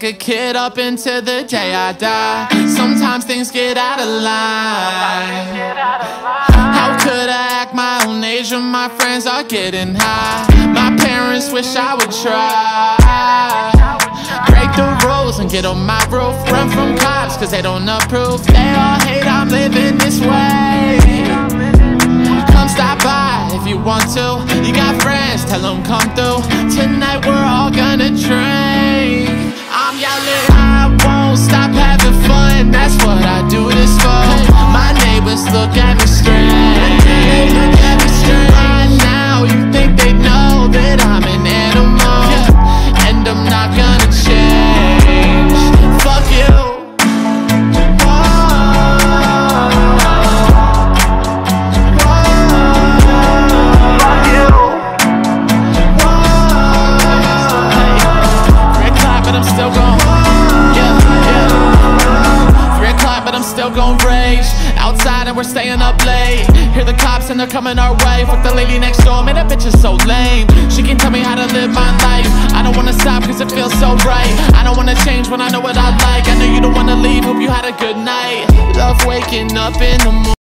like a kid up into the day I die. Sometimes things get out of line. How could I act my own age when my friends are getting high? My parents wish I would try. Break the rules and get on my roof. Run from cops cause they don't approve. They all hate I'm living this way. Come stop by if you want to. You got friends, tell them come through. Tonight we're all gonna drink. Neighbors look gon' rage. Outside and we're staying up late. Hear the cops and they're coming our way. Fuck the lady next door, man, that bitch is so lame. She can tell me how to live my life. I don't wanna stop cause it feels so right. I don't wanna change when I know what I like. I know you don't wanna leave, hope you had a good night. Love waking up in the morning.